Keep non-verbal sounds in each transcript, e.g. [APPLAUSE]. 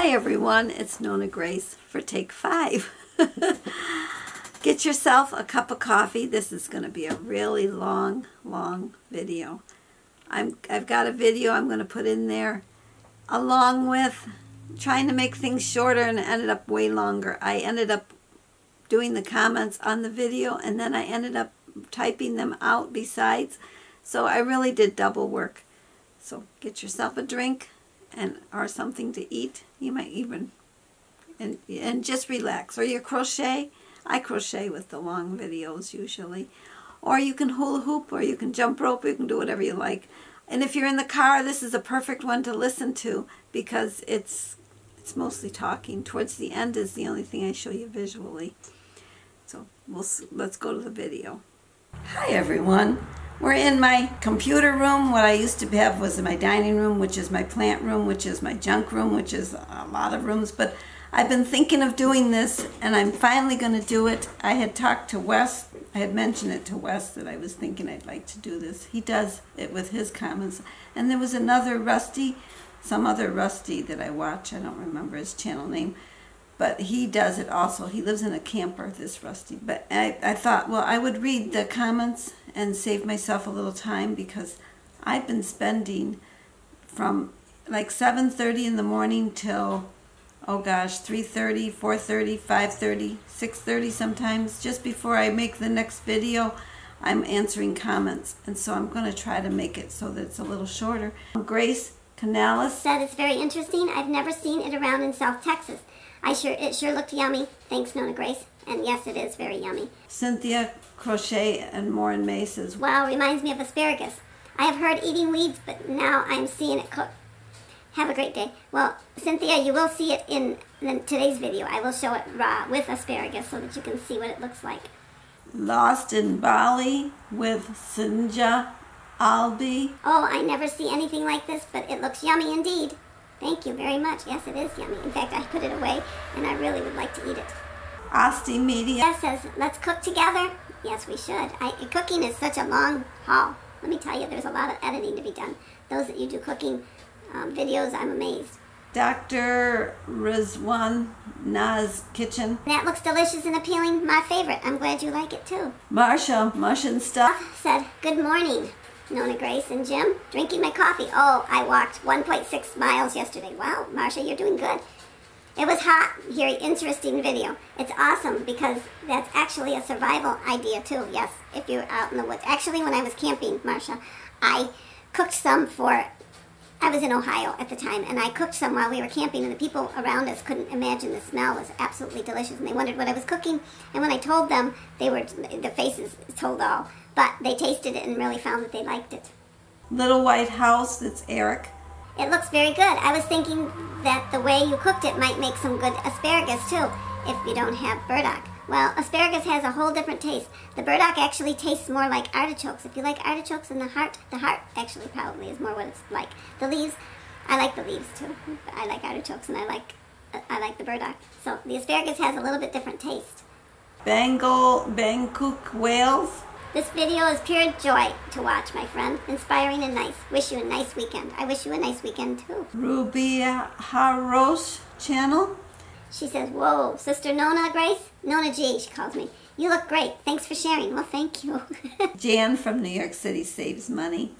Hi everyone, it's Nona Grace for take five. [LAUGHS] Get yourself a cup of coffee. This is going to be a really long, long video. I'm, I've got a video I'm going to put in there along with trying to make things shorter and it ended up way longer. I ended up doing the comments on the video and then I ended up typing them out besides. So I really did double work. So get yourself a drink and or something to eat. You might even and and just relax. Or you crochet. I crochet with the long videos usually. Or you can hula hoop or you can jump rope. You can do whatever you like. And if you're in the car, this is a perfect one to listen to because it's it's mostly talking. Towards the end is the only thing I show you visually. So we'll let's go to the video. Hi everyone. We're in my computer room. What I used to have was my dining room, which is my plant room, which is my junk room, which is a lot of rooms. But I've been thinking of doing this, and I'm finally going to do it. I had talked to Wes. I had mentioned it to Wes that I was thinking I'd like to do this. He does it with his comments. And there was another Rusty, some other Rusty that I watch. I don't remember his channel name but he does it also. He lives in a camper, this Rusty. But I, I thought, well, I would read the comments and save myself a little time because I've been spending from like 7.30 in the morning till, oh gosh, 3.30, 4.30, 5.30, 6.30 sometimes. Just before I make the next video, I'm answering comments. And so I'm going to try to make it so that it's a little shorter. Grace Canales said it's very interesting. I've never seen it around in South Texas. I sure it sure looked yummy. Thanks, Nona Grace. And yes, it is very yummy. Cynthia Crochet and Morin May says, Wow, reminds me of asparagus. I have heard eating weeds, but now I'm seeing it cooked. Have a great day. Well, Cynthia, you will see it in, in today's video. I will show it raw with asparagus so that you can see what it looks like. Lost in Bali with Sinja Albi. Oh, I never see anything like this, but it looks yummy indeed. Thank you very much. Yes, it is yummy. In fact, I put it away, and I really would like to eat it. Asti Media. Yes, says, let's cook together. Yes, we should. I, cooking is such a long haul. Let me tell you, there's a lot of editing to be done. Those that you do cooking um, videos, I'm amazed. Dr. Rizwan Naz Kitchen. That looks delicious and appealing. My favorite. I'm glad you like it too. Marsha Mush and Stuff said, Good morning. Nona Grace and Jim, drinking my coffee. Oh, I walked 1.6 miles yesterday. Wow, Marcia, you're doing good. It was hot. Very interesting video. It's awesome because that's actually a survival idea too. Yes, if you're out in the woods. Actually, when I was camping, Marcia, I cooked some for. I was in Ohio at the time, and I cooked some while we were camping, and the people around us couldn't imagine the smell was absolutely delicious, and they wondered what I was cooking. And when I told them, they were the faces told all. But they tasted it and really found that they liked it. Little White House, that's Eric. It looks very good. I was thinking that the way you cooked it might make some good asparagus too, if you don't have burdock. Well, asparagus has a whole different taste. The burdock actually tastes more like artichokes. If you like artichokes in the heart, the heart actually probably is more what it's like. The leaves, I like the leaves too. I like artichokes and I like I like the burdock. So the asparagus has a little bit different taste. Bengal Bangkok Wales. This video is pure joy to watch, my friend. Inspiring and nice. Wish you a nice weekend. I wish you a nice weekend, too. Ruby Harosh channel. She says, whoa, Sister Nona Grace? Nona G, she calls me. You look great. Thanks for sharing. Well, thank you. [LAUGHS] Jan from New York City saves money.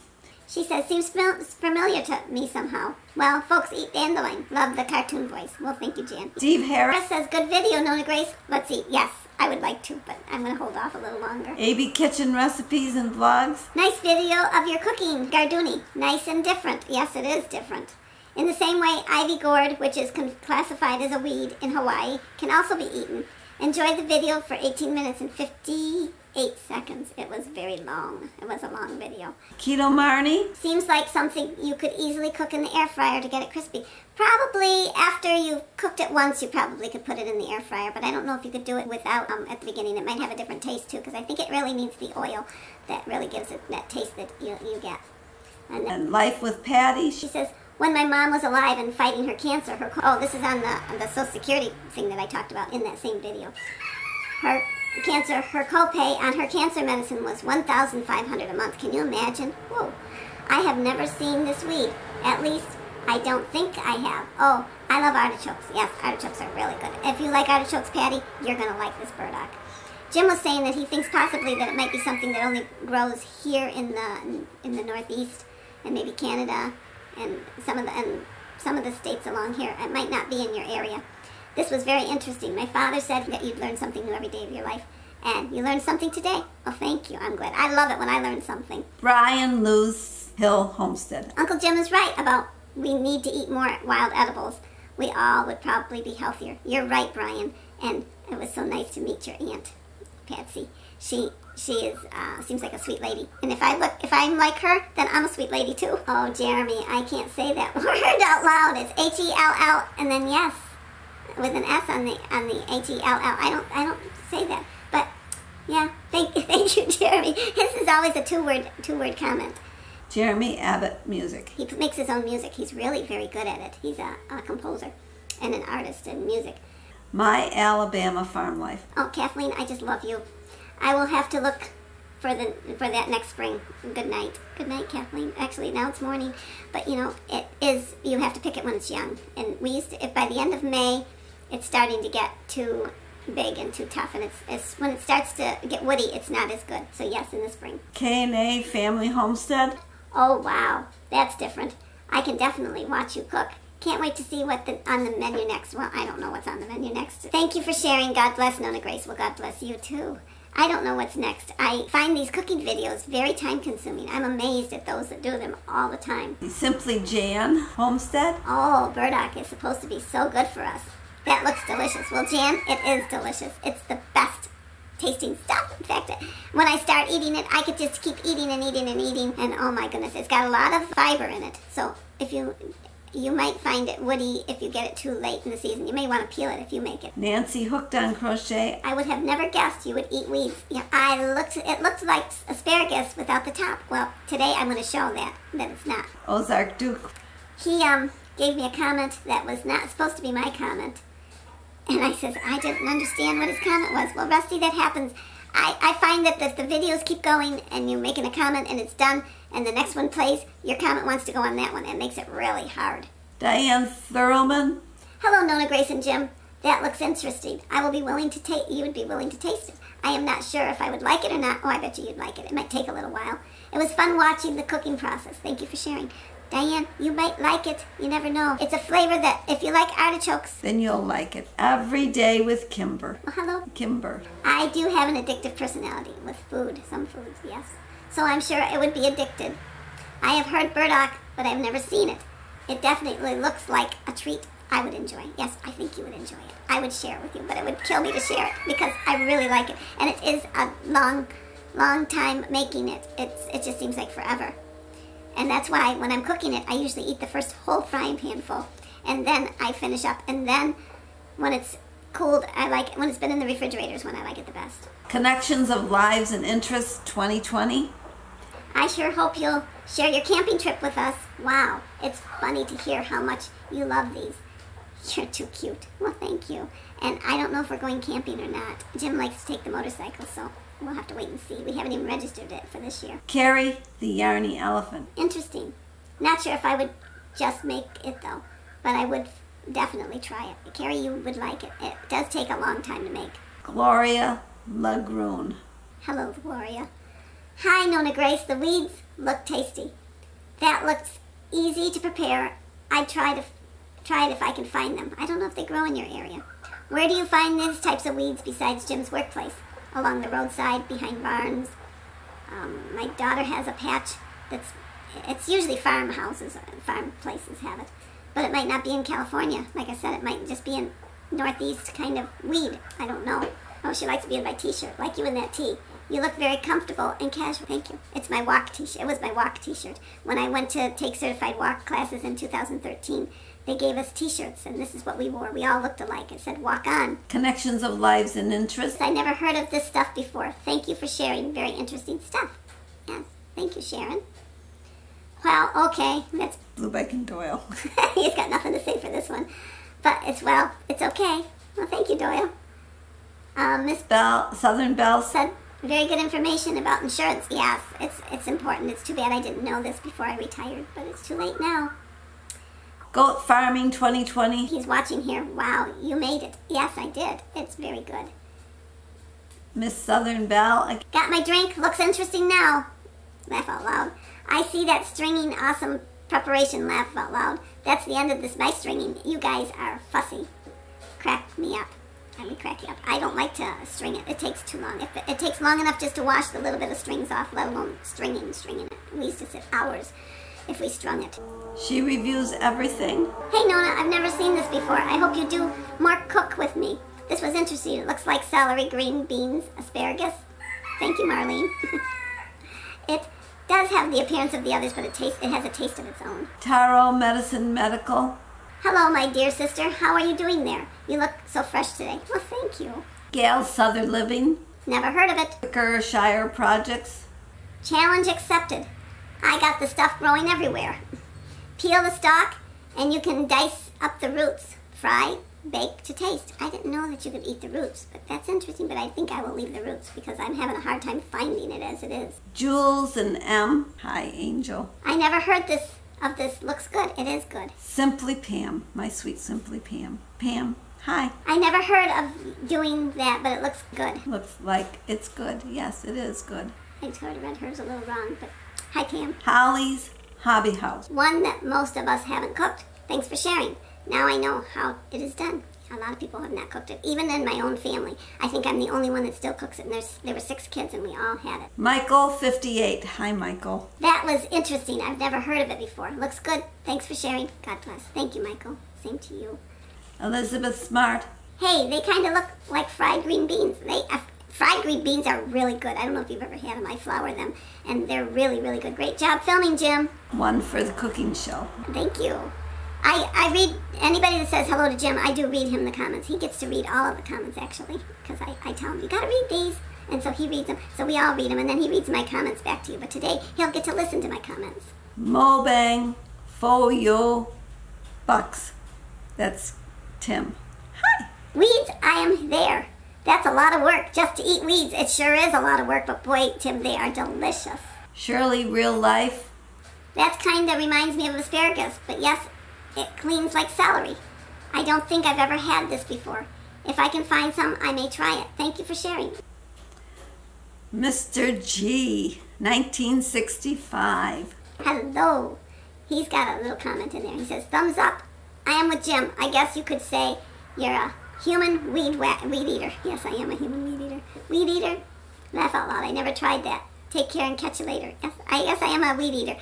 She says, seems familiar to me somehow. Well, folks eat dandelion. Love the cartoon voice. Well, thank you, Jan. Steve Harris says, good video, Nona Grace. Let's eat. Yes, I would like to, but I'm going to hold off a little longer. AB Kitchen recipes and vlogs. Nice video of your cooking, Garduni. Nice and different. Yes, it is different. In the same way, ivy gourd, which is classified as a weed in Hawaii, can also be eaten. Enjoy the video for 18 minutes and 58 seconds. It was very long. It was a long video. Keto Marnie? Seems like something you could easily cook in the air fryer to get it crispy. Probably after you've cooked it once, you probably could put it in the air fryer, but I don't know if you could do it without um, at the beginning. It might have a different taste too, because I think it really needs the oil that really gives it that taste that you, you get. And, and Life with Patty. She says, when my mom was alive and fighting her cancer, her oh, this is on the on the Social Security thing that I talked about in that same video. Her cancer, her copay on her cancer medicine was one thousand five hundred a month. Can you imagine? Whoa! I have never seen this weed. At least I don't think I have. Oh, I love artichokes. Yes, artichokes are really good. If you like artichokes, Patty, you're going to like this burdock. Jim was saying that he thinks possibly that it might be something that only grows here in the in the Northeast and maybe Canada and some of the and some of the states along here. It might not be in your area. This was very interesting. My father said that you'd learn something new every day of your life. And you learned something today. Oh, thank you. I'm glad. I love it when I learn something. Brian Lewis Hill Homestead. Uncle Jim is right about we need to eat more wild edibles. We all would probably be healthier. You're right, Brian. And it was so nice to meet your aunt, Patsy. She she is uh, seems like a sweet lady. And if I look if I'm like her, then I'm a sweet lady too. Oh, Jeremy, I can't say that [LAUGHS] word out loud. It's H E L L and then yes with an S on the on the H E L L. I don't I don't say that. But yeah, thank [LAUGHS] thank you, Jeremy. His is always a two word two word comment. Jeremy Abbott Music. He makes his own music. He's really very good at it. He's a, a composer and an artist in music. My Alabama Farm Life. Oh, Kathleen, I just love you. I will have to look for the for that next spring. Good night. Good night, Kathleen. Actually, now it's morning, but you know it is. You have to pick it when it's young. And we used to. If by the end of May, it's starting to get too big and too tough, and it's, it's when it starts to get woody, it's not as good. So yes, in the spring. K and A Family Homestead. Oh wow, that's different. I can definitely watch you cook. Can't wait to see what the, on the menu next. Well, I don't know what's on the menu next. Thank you for sharing. God bless Nona Grace. Well, God bless you too. I don't know what's next. I find these cooking videos very time consuming. I'm amazed at those that do them all the time. Simply Jan Homestead. Oh, burdock is supposed to be so good for us. That looks delicious. Well, Jan, it is delicious. It's the best tasting stuff. In fact, when I start eating it, I could just keep eating and eating and eating. And oh my goodness, it's got a lot of fiber in it. So if you you might find it woody if you get it too late in the season. You may want to peel it if you make it. Nancy hooked on crochet. I would have never guessed you would eat weeds. Yeah, I looked. It looked like asparagus without the top. Well, today I'm going to show that that it's not. Ozark Duke. He um gave me a comment that was not supposed to be my comment. And I says, I didn't understand what his comment was. Well, Rusty, that happens. I, I find that if the videos keep going and you're making a comment and it's done and the next one plays, your comment wants to go on that one. It makes it really hard. Diane Thurlman. Hello, Nona Grace and Jim. That looks interesting. I will be willing to take. You would be willing to taste it. I am not sure if I would like it or not. Oh, I bet you you'd like it. It might take a little while. It was fun watching the cooking process. Thank you for sharing. Diane, you might like it. You never know. It's a flavor that, if you like artichokes, then you'll like it. Every day with Kimber. Well, hello. Kimber. I do have an addictive personality with food. Some foods, yes. So I'm sure it would be addicted. I have heard burdock, but I've never seen it. It definitely looks like a treat I would enjoy. Yes, I think you would enjoy it. I would share it with you, but it would kill me to share it because I really like it. And it is a long, long time making it. It's, it just seems like forever. And that's why when I'm cooking it, I usually eat the first whole frying pan full. And then I finish up. And then when it's cooled, I like it. When it's been in the refrigerator is when I like it the best. Connections of Lives and Interests 2020. I sure hope you'll share your camping trip with us. Wow, it's funny to hear how much you love these. You're too cute. Well, thank you. And I don't know if we're going camping or not. Jim likes to take the motorcycle, so We'll have to wait and see. We haven't even registered it for this year. Carrie the Yarny Elephant. Interesting. Not sure if I would just make it though, but I would definitely try it. Carrie, you would like it. It does take a long time to make. Gloria Lagroon. Hello, Gloria. Hi, Nona Grace. The weeds look tasty. That looks easy to prepare. I'd try to try it if I can find them. I don't know if they grow in your area. Where do you find these types of weeds besides Jim's workplace? Along the roadside behind barns. Um, my daughter has a patch that's, it's usually farmhouses, farm places have it. But it might not be in California. Like I said, it might just be in northeast kind of weed. I don't know. Oh, she likes being my t-shirt, like you in that tee. You look very comfortable and casual. Thank you. It's my walk t-shirt. It was my walk t-shirt. When I went to take certified walk classes in 2013, they gave us t-shirts and this is what we wore. We all looked alike. It said walk on. Connections of lives and interests. I never heard of this stuff before. Thank you for sharing very interesting stuff. Yes, thank you, Sharon. Well, okay, that's... [LAUGHS] Blue Bacon Doyle. He's got nothing to say for this one. But it's, well, it's okay. Well, thank you, Doyle. Um, Miss Bell, Southern Belle said very good information about insurance. Yes, it's it's important. It's too bad I didn't know this before I retired, but it's too late now. Goat Farming 2020. He's watching here. Wow, you made it. Yes, I did. It's very good. Miss Southern Belle. I- Got my drink. Looks interesting now. Laugh out loud. I see that stringing awesome preparation. Laugh out loud. That's the end of this my stringing. You guys are fussy. Crack me up. I mean, crack you up. I don't like to string it. It takes too long. If it, it takes long enough just to wash the little bit of strings off, let alone stringing, stringing it. We used to sit hours if we strung it. She reviews everything. Hey Nona, I've never seen this before. I hope you do more cook with me. This was interesting. It looks like celery, green beans, asparagus. Thank you, Marlene. [LAUGHS] it does have the appearance of the others, but it tastes it has a taste of its own. Taro Medicine Medical. Hello, my dear sister. How are you doing there? You look so fresh today. Well, thank you. Gail Southern Living. Never heard of it. Shire Projects. Challenge accepted. I got the stuff growing everywhere. Peel the stalk, and you can dice up the roots. Fry, bake to taste. I didn't know that you could eat the roots, but that's interesting. But I think I will leave the roots because I'm having a hard time finding it as it is. Jules and M. Hi, Angel. I never heard this of this. Looks good. It is good. Simply Pam. My sweet Simply Pam. Pam. Hi. I never heard of doing that, but it looks good. Looks like it's good. Yes, it is good. I sort of read hers a little wrong, but hi, Pam. Holly's Hobby House. One that most of us haven't cooked. Thanks for sharing. Now I know how it is done. A lot of people have not cooked it, even in my own family. I think I'm the only one that still cooks it. And there's there were six kids, and we all had it. Michael 58. Hi, Michael. That was interesting. I've never heard of it before. Looks good. Thanks for sharing. God bless. Thank you, Michael. Same to you. Elizabeth Smart. Hey, they kind of look like fried green beans. They fried green beans are really good. I don't know if you've ever had them. I flour them, and they're really, really good. Great job filming, Jim. One for the cooking show. Thank you. I, I read anybody that says hello to Jim. I do read him the comments. He gets to read all of the comments actually, because I, I tell him you gotta read these, and so he reads them. So we all read them, and then he reads my comments back to you. But today he'll get to listen to my comments. Mobang Foyo Bucks. That's Tim. Hi. Weeds, I am there. That's a lot of work just to eat weeds. It sure is a lot of work, but boy, Tim, they are delicious. Surely Real Life. That kind of reminds me of asparagus, but yes, it cleans like celery. I don't think I've ever had this before. If I can find some, I may try it. Thank you for sharing. Mr. G. 1965. Hello. He's got a little comment in there. He says, thumbs up. I am with Jim. I guess you could say you're a human weed wa- weed eater. Yes, I am a human weed eater. Weed eater? Laugh out loud. I never tried that. Take care and catch you later. Yes, I guess I am a weed eater.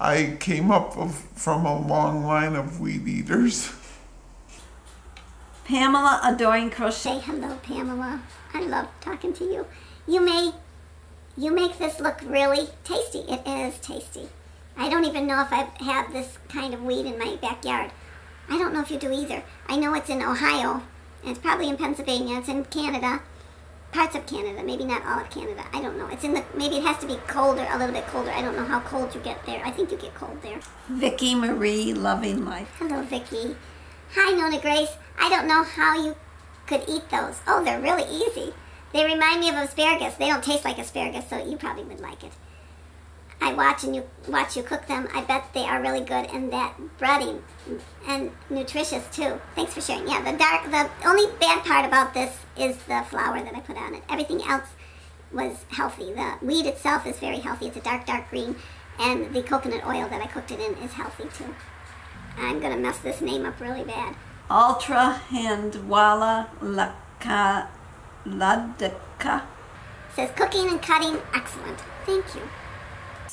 I came up of, from a long line of weed eaters. Pamela Adoring Crochet. Say hello, Pamela. I love talking to you. You may, you make this look really tasty. It is tasty. I don't even know if I have this kind of weed in my backyard. I don't know if you do either. I know it's in Ohio, and it's probably in Pennsylvania. It's in Canada, parts of Canada, maybe not all of Canada. I don't know. It's in the maybe it has to be colder, a little bit colder. I don't know how cold you get there. I think you get cold there. Vicky Marie Loving Life. Hello, Vicky. Hi, Nona Grace. I don't know how you could eat those. Oh, they're really easy. They remind me of asparagus. They don't taste like asparagus, so you probably would like it. I watch and you watch you cook them. I bet they are really good and that bready and nutritious too. Thanks for sharing. Yeah, the dark the only bad part about this is the flour that I put on it. Everything else was healthy. The weed itself is very healthy. It's a dark, dark green, and the coconut oil that I cooked it in is healthy too. I'm gonna mess this name up really bad. Ultra Handwala Laka Ladaka. says cooking and cutting, excellent. Thank you.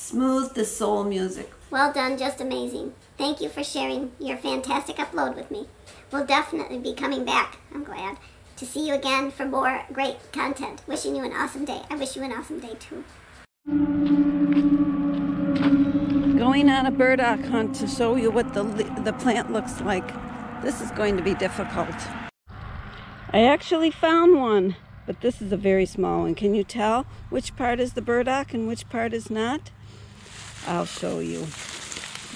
Smooth the Soul Music. Well done, just amazing. Thank you for sharing your fantastic upload with me. We'll definitely be coming back, I'm glad, to see you again for more great content. Wishing you an awesome day. I wish you an awesome day too. Going on a burdock hunt to show you what the, the plant looks like. This is going to be difficult. I actually found one, but this is a very small one. Can you tell which part is the burdock and which part is not? I'll show you.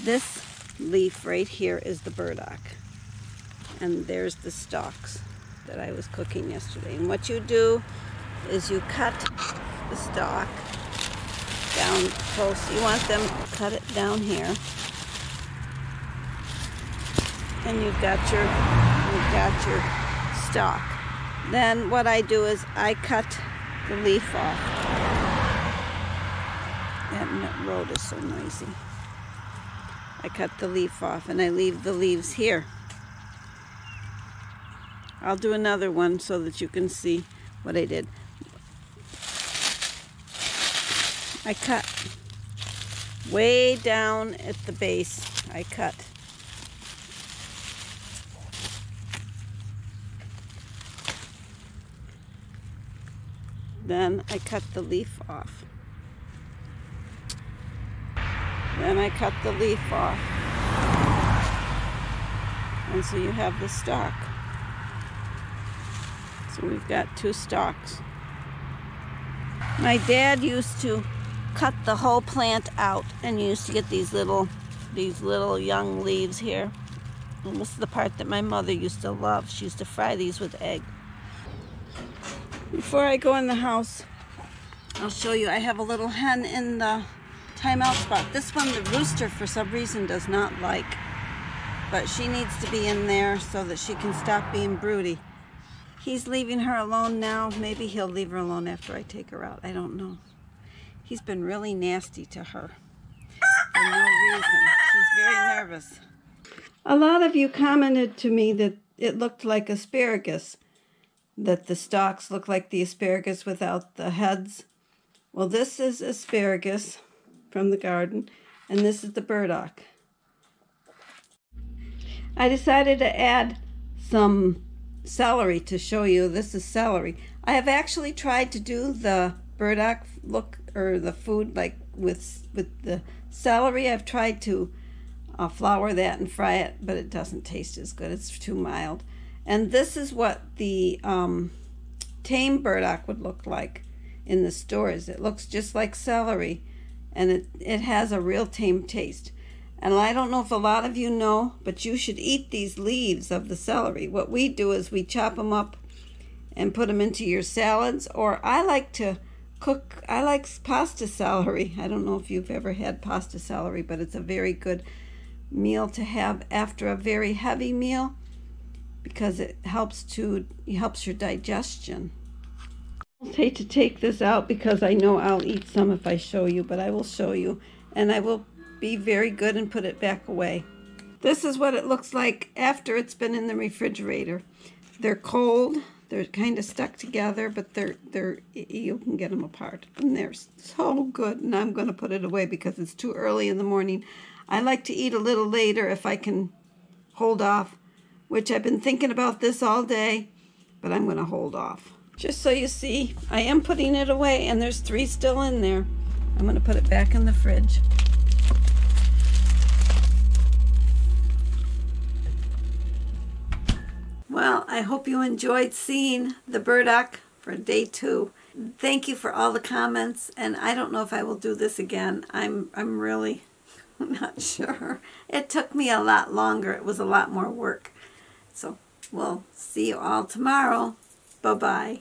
This leaf right here is the burdock. And there's the stalks that I was cooking yesterday. And what you do is you cut the stalk down close. You want them cut it down here. and you've got your you've got your stalk. Then what I do is I cut the leaf off. That road is so noisy. I cut the leaf off and I leave the leaves here. I'll do another one so that you can see what I did. I cut way down at the base. I cut. Then I cut the leaf off. Then I cut the leaf off. And so you have the stalk. So we've got two stalks. My dad used to cut the whole plant out and used to get these little these little young leaves here. And this is the part that my mother used to love. She used to fry these with egg. Before I go in the house, I'll show you. I have a little hen in the timeout spot. This one, the rooster, for some reason, does not like. But she needs to be in there so that she can stop being broody. He's leaving her alone now. Maybe he'll leave her alone after I take her out. I don't know. He's been really nasty to her for no reason. She's very nervous. A lot of you commented to me that it looked like asparagus, that the stalks look like the asparagus without the heads. Well, this is asparagus from the garden, and this is the burdock. I decided to add some celery to show you. This is celery. I have actually tried to do the burdock look or the food like with with the celery. I've tried to uh, flour that and fry it, but it doesn't taste as good. It's too mild. And this is what the um, tame burdock would look like in the stores. It looks just like celery, and it, it has a real tame taste. And I don't know if a lot of you know, but you should eat these leaves of the celery. What we do is we chop them up and put them into your salads, or I like to cook, I like pasta celery. [LAUGHS] I don't know if you've ever had pasta celery, but it's a very good meal to have after a very heavy meal because it helps to it helps your digestion. I hate to take this out because I know I'll eat some if I show you, but I will show you and I will be very good and put it back away. This is what it looks like after it's been in the refrigerator. They're cold. They're kind of stuck together, but they're they're you can get them apart. And they're so good. And I'm going to put it away because it's too early in the morning. I like to eat a little later if I can hold off, which I've been thinking about this all day, but I'm going to hold off. Just so you see, I am putting it away and there's three still in there. I'm going to put it back in the fridge. Well, I hope you enjoyed seeing the burdock for day two. Thank you for all the comments, and I don't know if I will do this again. I'm I'm really [LAUGHS] not sure. It took me a lot longer. It was a lot more work. So we'll see you all tomorrow. Bye-bye.